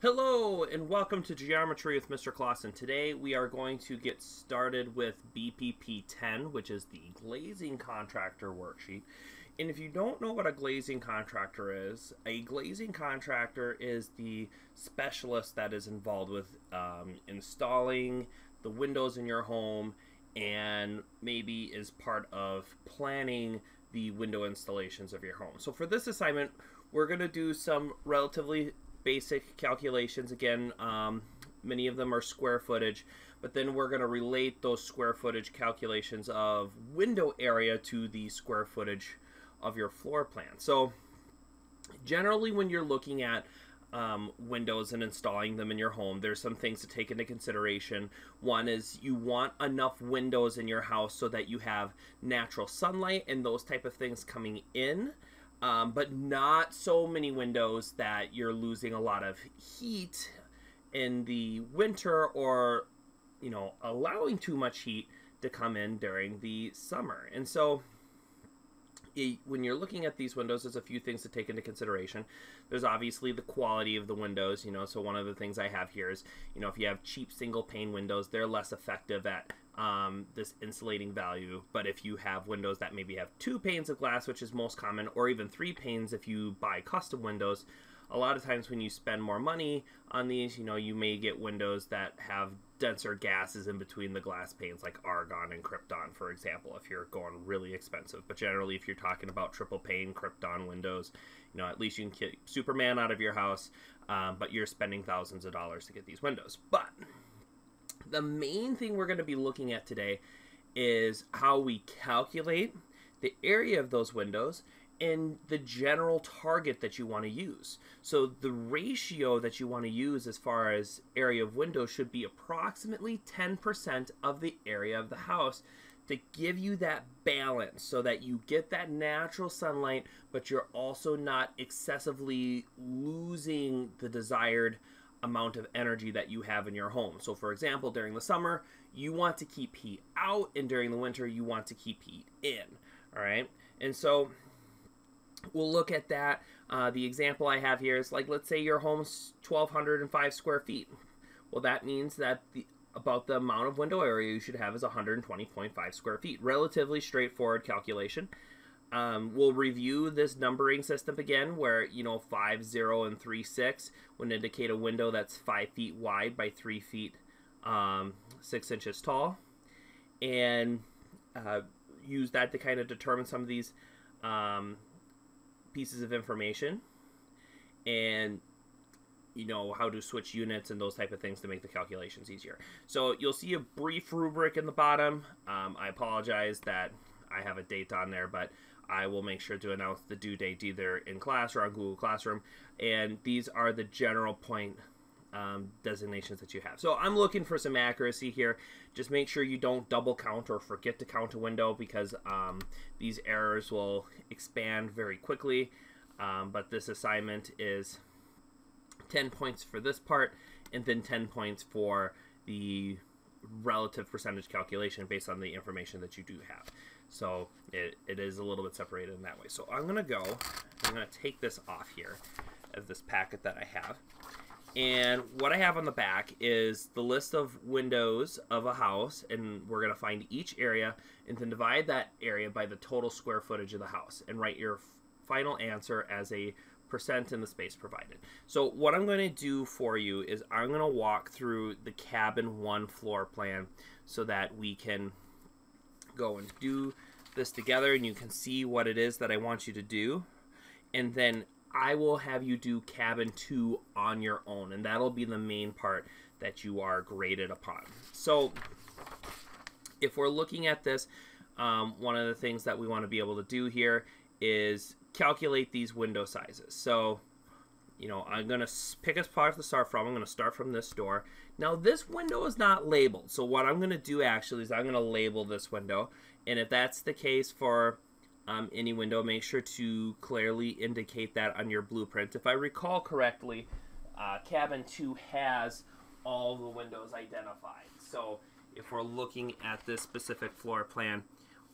Hello and welcome to Geometry with Mr. Clausen. Today we are going to get started with BPP 10, which is the glazing contractor worksheet. And if you don't know what a glazing contractor is, a glazing contractor is the specialist that is involved with um, installing the windows in your home and maybe is part of planning the window installations of your home. So for this assignment, we're going to do some relatively basic calculations. Again, um, many of them are square footage, but then we're going to relate those square footage calculations of window area to the square footage of your floor plan. So generally when you're looking at um, windows and installing them in your home, there's some things to take into consideration. One is you want enough windows in your house so that you have natural sunlight and those type of things coming in um, but not so many windows that you're losing a lot of heat in the winter or you know allowing too much heat to come in during the summer. And so when you're looking at these windows there's a few things to take into consideration there's obviously the quality of the windows you know so one of the things i have here is you know if you have cheap single pane windows they're less effective at um, this insulating value. But if you have windows that maybe have two panes of glass, which is most common, or even three panes if you buy custom windows, a lot of times when you spend more money on these, you know, you may get windows that have denser gases in between the glass panes, like argon and krypton, for example, if you're going really expensive. But generally, if you're talking about triple pane krypton windows, you know, at least you can get Superman out of your house, um, but you're spending thousands of dollars to get these windows. But the main thing we're going to be looking at today is how we calculate the area of those windows and the general target that you want to use. So the ratio that you want to use as far as area of window should be approximately 10% of the area of the house to give you that balance so that you get that natural sunlight but you're also not excessively losing the desired amount of energy that you have in your home. So, for example, during the summer, you want to keep heat out, and during the winter, you want to keep heat in. All right, and so we'll look at that. Uh, the example I have here is like, let's say your home's 1,205 square feet. Well, that means that the about the amount of window area you should have is 120.5 square feet. Relatively straightforward calculation. Um, we'll review this numbering system again where, you know, 5, 0, and 3, 6 would indicate a window that's 5 feet wide by 3 feet um, 6 inches tall. And uh, use that to kind of determine some of these um, pieces of information. And you know how to switch units and those type of things to make the calculations easier. So you'll see a brief rubric in the bottom. Um, I apologize that I have a date on there, but I will make sure to announce the due date either in class or on Google Classroom. And these are the general point um, designations that you have. So I'm looking for some accuracy here. Just make sure you don't double count or forget to count a window because um, these errors will expand very quickly. Um, but this assignment is 10 points for this part and then 10 points for the relative percentage calculation based on the information that you do have. So it, it is a little bit separated in that way. So I'm going to go, I'm going to take this off here of this packet that I have. And what I have on the back is the list of windows of a house, and we're going to find each area and then divide that area by the total square footage of the house and write your final answer as a percent in the space provided. So what I'm going to do for you is I'm going to walk through the cabin one floor plan so that we can go and do this together and you can see what it is that I want you to do. And then I will have you do cabin two on your own. And that'll be the main part that you are graded upon. So if we're looking at this, um, one of the things that we want to be able to do here is calculate these window sizes. So, you know, I'm going to pick a spot to start from. I'm going to start from this door. Now this window is not labeled. So what I'm going to do actually is I'm going to label this window. And if that's the case for um, any window, make sure to clearly indicate that on your blueprint. If I recall correctly, uh, cabin 2 has all the windows identified. So if we're looking at this specific floor plan,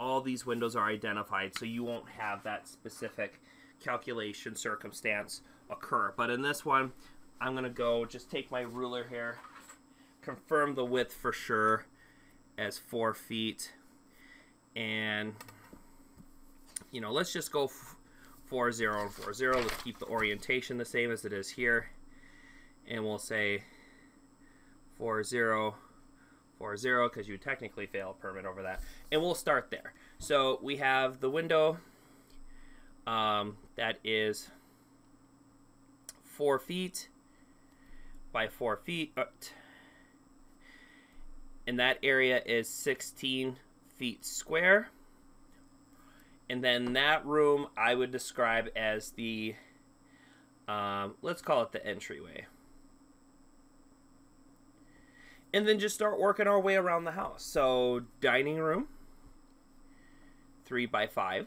all these windows are identified. So you won't have that specific calculation circumstance occur. But in this one, I'm going to go just take my ruler here, confirm the width for sure as four feet. And, you know, let's just go 4, 0, and 4, 0. Let's keep the orientation the same as it is here. And we'll say 4, 0, 4, 0, because you technically fail a permit over that. And we'll start there. So we have the window um, that is 4 feet by 4 feet. Uh, and that area is 16 feet square. And then that room I would describe as the, um, let's call it the entryway. And then just start working our way around the house. So, dining room, three by five.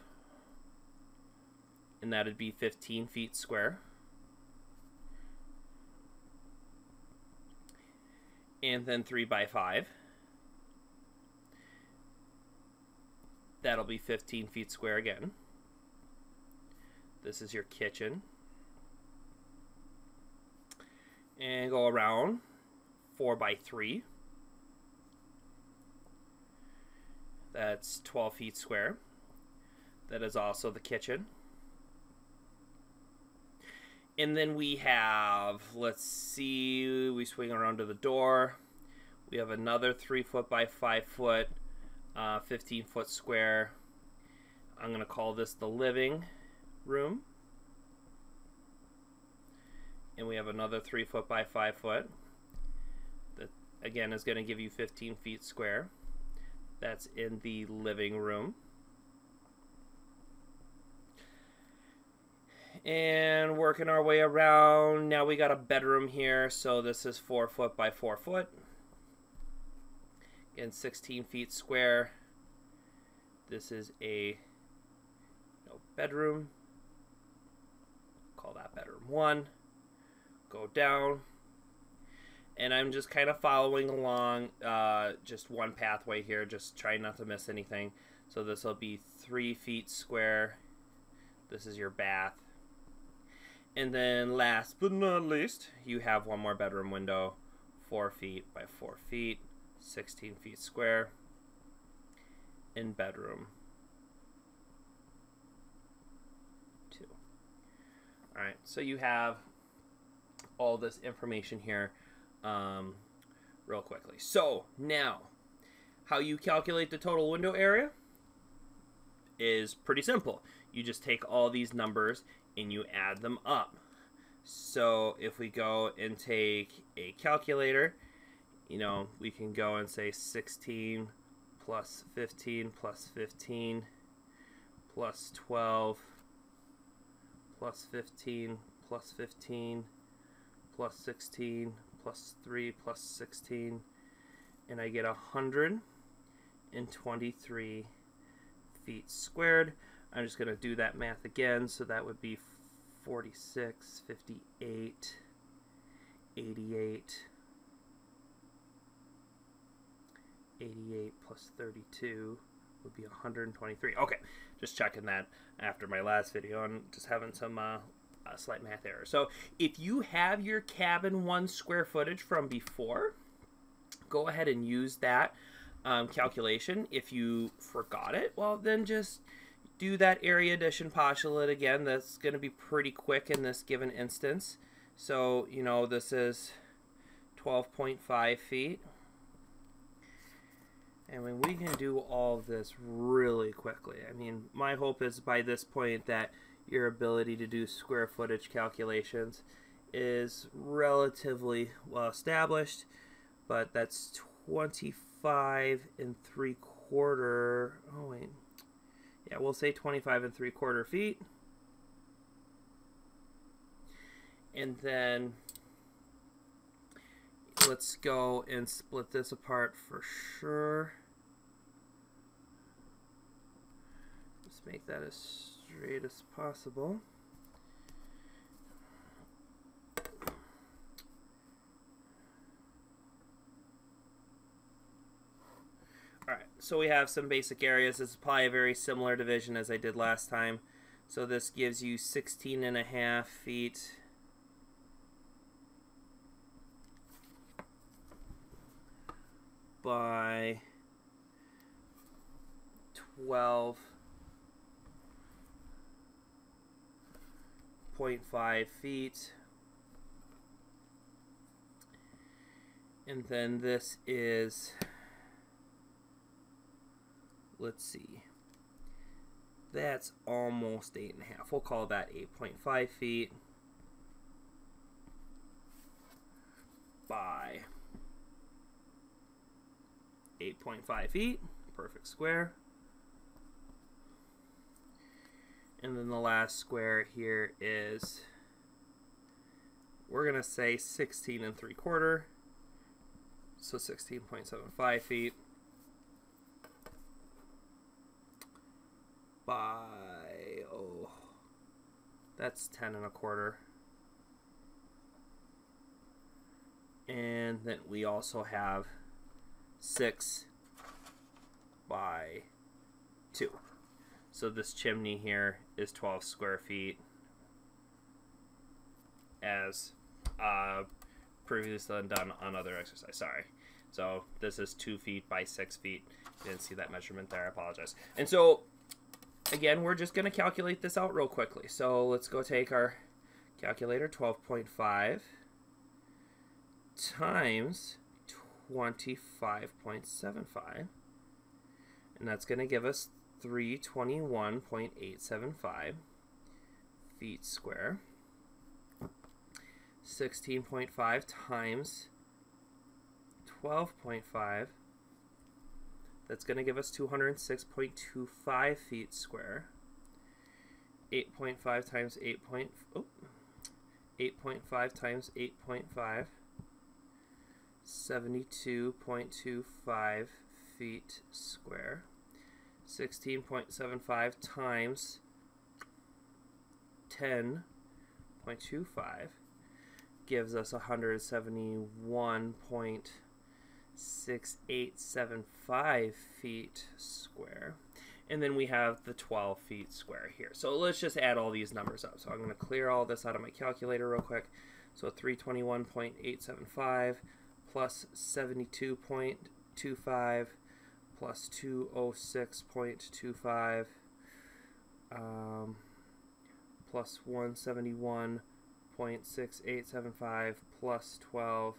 And that'd be 15 feet square. And then three by five. That'll be 15 feet square again. This is your kitchen. And go around 4 by 3. That's 12 feet square. That is also the kitchen. And then we have, let's see, we swing around to the door. We have another 3 foot by 5 foot uh, 15 foot square. I'm going to call this the living room. And we have another 3 foot by 5 foot. That again is going to give you 15 feet square. That's in the living room. And working our way around. Now we got a bedroom here. So this is 4 foot by 4 foot and 16 feet square. This is a you know, bedroom. Call that bedroom one. Go down. And I'm just kind of following along uh, just one pathway here, just trying not to miss anything. So this will be three feet square. This is your bath. And then last but not least, you have one more bedroom window, four feet by four feet. 16 feet square in bedroom 2. Alright, so you have all this information here um, real quickly. So now, how you calculate the total window area is pretty simple. You just take all these numbers and you add them up. So if we go and take a calculator you know, we can go and say 16 plus 15 plus 15 plus 12 plus 15 plus 15 plus 16 plus 3 plus 16 and I get 123 feet squared. I'm just going to do that math again so that would be 46, 58, 88, 88 plus 32 would be 123. Okay, just checking that after my last video and just having some uh, uh, slight math error. So if you have your cabin one square footage from before, go ahead and use that um, calculation. If you forgot it, well, then just do that area addition postulate again. That's going to be pretty quick in this given instance. So, you know, this is 12.5 feet. And when we can do all of this really quickly, I mean, my hope is by this point that your ability to do square footage calculations is relatively well established, but that's 25 and 3 quarter, oh wait, yeah, we'll say 25 and 3 quarter feet. And then let's go and split this apart for sure. Make that as straight as possible. Alright, so we have some basic areas. This is probably a very similar division as I did last time. So this gives you 16 and a half feet. by 12 0.5 feet. And then this is, let's see, that's almost eight and a half. We'll call that 8.5 feet by 8.5 feet, perfect square. And then the last square here is, we're going to say 16 and 3 quarter. So 16.75 feet by, oh, that's 10 and a quarter. And then we also have 6 by 2. So this chimney here is 12 square feet as uh, previously done on other exercise. Sorry. So this is 2 feet by 6 feet. Didn't see that measurement there. I apologize. And so, again, we're just going to calculate this out real quickly. So let's go take our calculator, 12.5 times 25.75. And that's going to give us 321.875 feet square. 16.5 times 12.5 that's going to give us 206.25 feet square. 8.5 times 8 point, oh, 8.5 times 8.5 72.25 feet square 16.75 times 10.25 gives us 171.6875 feet square. And then we have the 12 feet square here. So let's just add all these numbers up. So I'm going to clear all this out of my calculator real quick. So 321.875 plus 72.25 plus 206.25 um, plus 171 0.6875 plus 12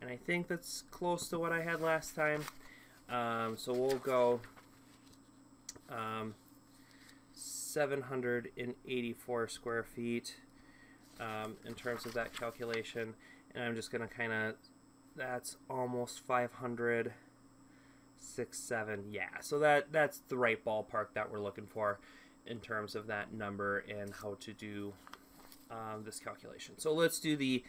and I think that's close to what I had last time. Um, so we'll go um, 784 square feet um, in terms of that calculation. And I'm just gonna kind of that's almost 500 six seven yeah so that that's the right ballpark that we're looking for in terms of that number and how to do um, this calculation. So let's do the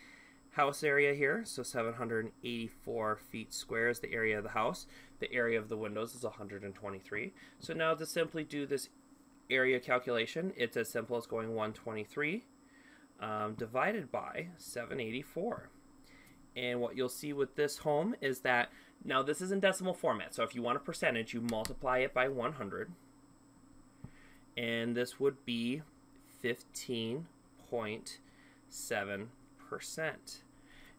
house area here. So 784 feet square is the area of the house. The area of the windows is 123. So now to simply do this area calculation, it's as simple as going 123 um, divided by 784. And what you'll see with this home is that, now this is in decimal format, so if you want a percentage, you multiply it by 100. And this would be 15 0.7%.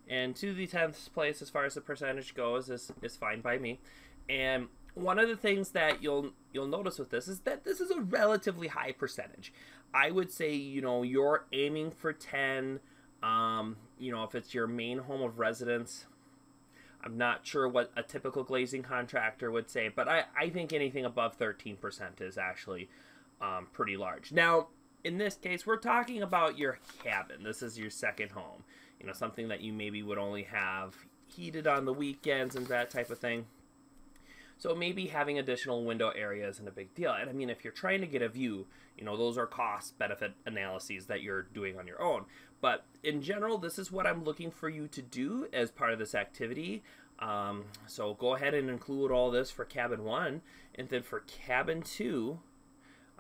And to the 10th place, as far as the percentage goes, is, is fine by me. And one of the things that you'll you'll notice with this is that this is a relatively high percentage. I would say, you know, you're aiming for 10, um, you know, if it's your main home of residence. I'm not sure what a typical glazing contractor would say, but I, I think anything above 13% is actually um, pretty large. Now, in this case, we're talking about your cabin. This is your second home. You know, something that you maybe would only have heated on the weekends and that type of thing. So maybe having additional window area isn't a big deal. And I mean, if you're trying to get a view, you know, those are cost benefit analyses that you're doing on your own. But in general, this is what I'm looking for you to do as part of this activity. Um, so go ahead and include all this for cabin one. And then for cabin two,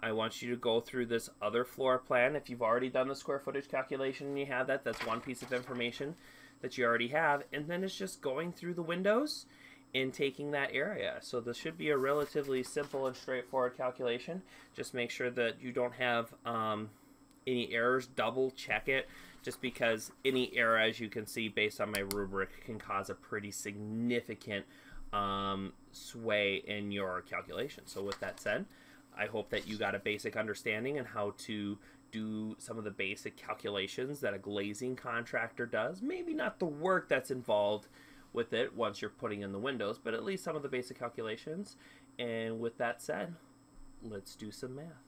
I want you to go through this other floor plan. If you've already done the square footage calculation and you have that, that's one piece of information that you already have. And then it's just going through the windows and taking that area. So this should be a relatively simple and straightforward calculation. Just make sure that you don't have um, any errors. Double check it just because any error, as you can see based on my rubric, can cause a pretty significant um, sway in your calculation. So, with that said, I hope that you got a basic understanding on how to do some of the basic calculations that a glazing contractor does. Maybe not the work that's involved with it once you're putting in the windows, but at least some of the basic calculations. And with that said, let's do some math.